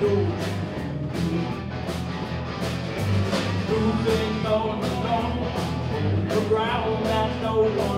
Moving on and on, the ground that no one